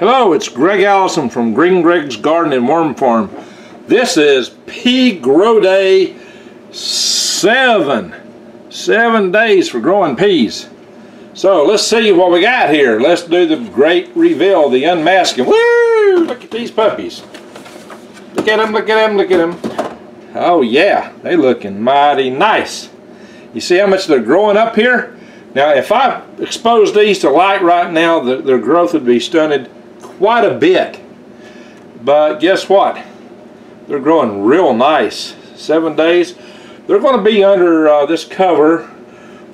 Hello, it's Greg Allison from Green Greg's Garden and Worm Farm. This is Pea Grow Day 7. 7 days for growing peas. So let's see what we got here. Let's do the great reveal, the unmasking. Woo! Look at these puppies. Look at them, look at them, look at them. Oh yeah, they looking mighty nice. You see how much they're growing up here? Now if I expose these to light right now, the, their growth would be stunted quite a bit. But guess what? They're growing real nice. Seven days. They're going to be under uh, this cover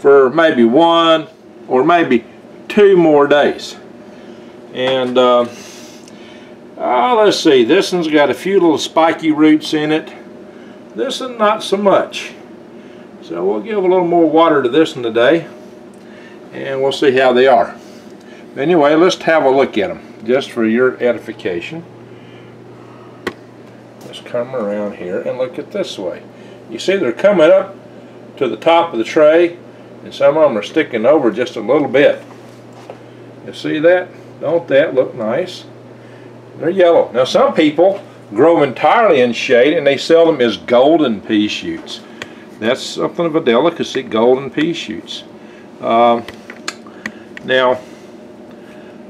for maybe one or maybe two more days. And uh, uh, let's see, this one's got a few little spiky roots in it. This one not so much. So we'll give a little more water to this one today and we'll see how they are. Anyway, let's have a look at them just for your edification. Let's come around here and look at this way. You see they're coming up to the top of the tray and some of them are sticking over just a little bit. You see that? Don't that look nice? They're yellow. Now some people grow entirely in shade and they sell them as golden pea shoots. That's something of a delicacy, golden pea shoots. Uh, now,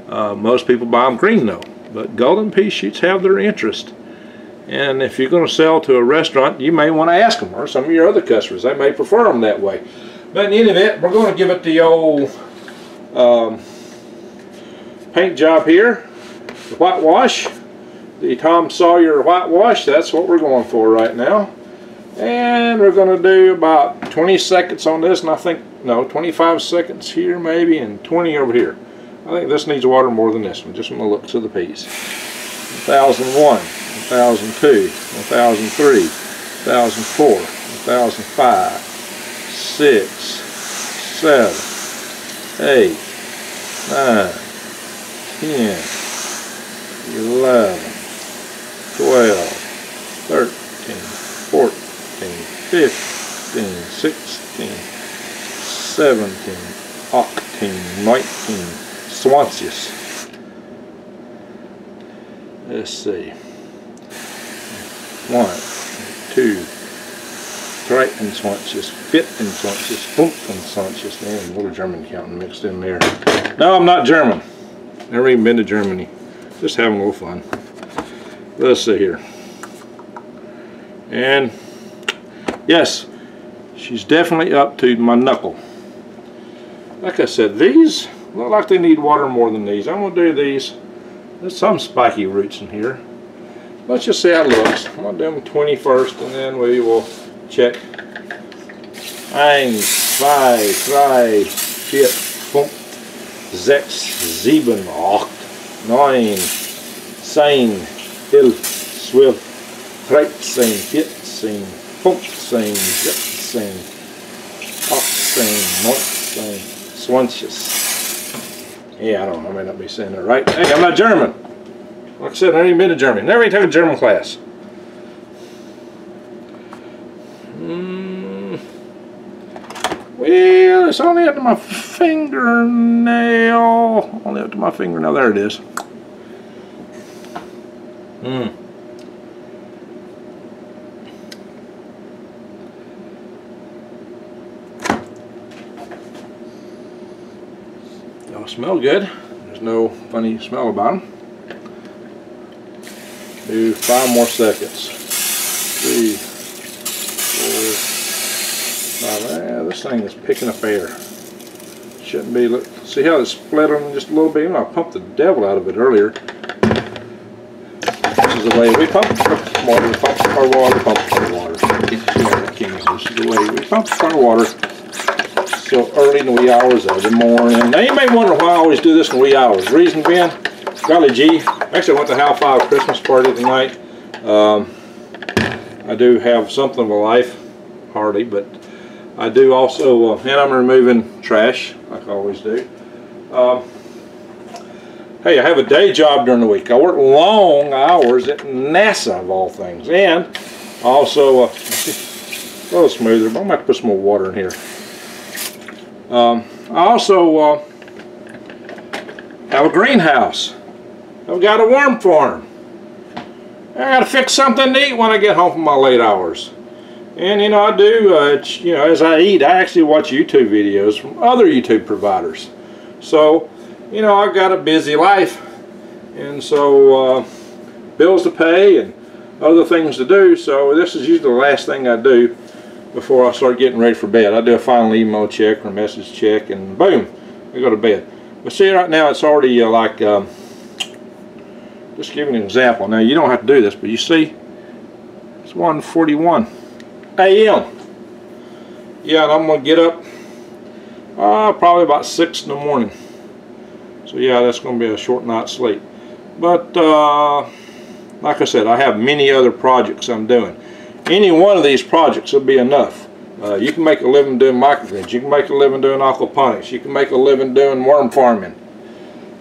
uh, most people buy them green though, but golden pea shoots have their interest. And if you're going to sell to a restaurant, you may want to ask them, or some of your other customers. They may prefer them that way. But in any event, we're going to give it the old um, paint job here. The whitewash, the Tom Sawyer whitewash, that's what we're going for right now. And we're going to do about 20 seconds on this, and I think, no, 25 seconds here maybe, and 20 over here. I think this needs water more than this one, just from the looks of the piece. 1001, 1002, 1003, 1004, 1005, 6, 7, 8, 9, 10, 11, 12, 13, 14, 15, 16, 17, 18, 19, Swancius. Let's see. One, two, Triton Swancius, Fitten Swancius, Funken Swancius, and a little German counting mixed in there. No, I'm not German. Never even been to Germany. Just having a little fun. Let's see here. And yes, she's definitely up to my knuckle. Like I said, these look like they need water more than these. I'm going to do these. There's some spiky roots in here. Let's just see how it looks. I'm going to do them 20 first and then we will check. Eins, zwei, drei, vier, fünf, sechs, sieben, acht, neun, zehn, elf, zwölf, dreizehn, vierzehn, fünfzehn, sechzehn, achtzehn, neunzehn, zwanzig. Yeah, I don't know, I may not be saying that right. Hey, I'm not German. Like I said, I ain't been to Germany. Never even took a German class. Mm. Well, it's only up to my fingernail. Only up to my fingernail. Now, there it is. Hmm. Smell good. There's no funny smell about them. Do five more seconds. Three, four, five. Yeah, this thing is picking up air. Shouldn't be. Look, see how it's on just a little bit? I pumped the devil out of it earlier. This is the way we pump water, pump our water, pump our water. This is the way we pump our water so early in the wee hours of the morning. Now you may wonder why I always do this in the wee hours. Reason being, golly gee, actually I went to Hal 5 Christmas party tonight. Um, I do have something of a life, hardly, but I do also, uh, and I'm removing trash, like I always do. Um, hey, I have a day job during the week. I work long hours at NASA, of all things. And also, uh, a little smoother, but I'm going to put some more water in here. Um, I also uh, have a greenhouse. I've got a worm farm. I gotta fix something to eat when I get home from my late hours. And you know, I do, uh, you know, as I eat, I actually watch YouTube videos from other YouTube providers. So, you know, I've got a busy life. And so, uh, bills to pay and other things to do. So this is usually the last thing I do before I start getting ready for bed. I do a final email check or message check and boom, I go to bed. But see right now it's already uh, like, um, just give an example. Now you don't have to do this, but you see, it's 1.41 a.m. Yeah, and I'm going to get up uh, probably about 6 in the morning. So yeah, that's going to be a short night's sleep. But uh, like I said, I have many other projects I'm doing. Any one of these projects will be enough. Uh, you can make a living doing microgreens. You can make a living doing aquaponics. You can make a living doing worm farming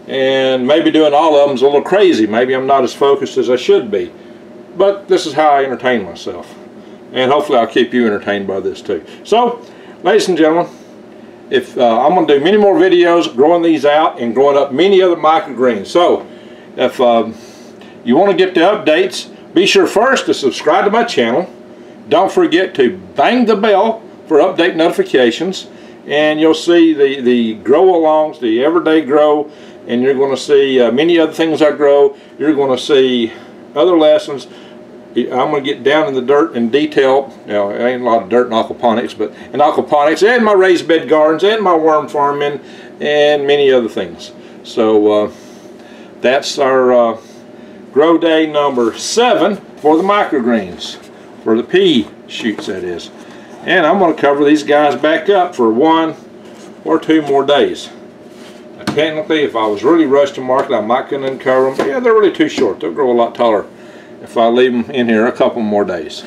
and maybe doing all of them is a little crazy. Maybe I'm not as focused as I should be. But this is how I entertain myself. And hopefully I'll keep you entertained by this too. So, ladies and gentlemen, if uh, I'm going to do many more videos growing these out and growing up many other microgreens. So, if um, you want to get the updates, be sure first to subscribe to my channel. Don't forget to bang the bell for update notifications. And you'll see the, the grow alongs, the everyday grow, and you're going to see uh, many other things I grow. You're going to see other lessons. I'm going to get down in the dirt in detail. Know, ain't a lot of dirt in aquaponics, but in aquaponics and my raised bed gardens and my worm farming and many other things. So uh, that's our uh, grow day number seven for the microgreens, for the pea shoots that is. And I'm going to cover these guys back up for one or two more days technically, if I was really rushed to market, I might couldn't uncover them. Yeah, they're really too short. They'll grow a lot taller if I leave them in here a couple more days.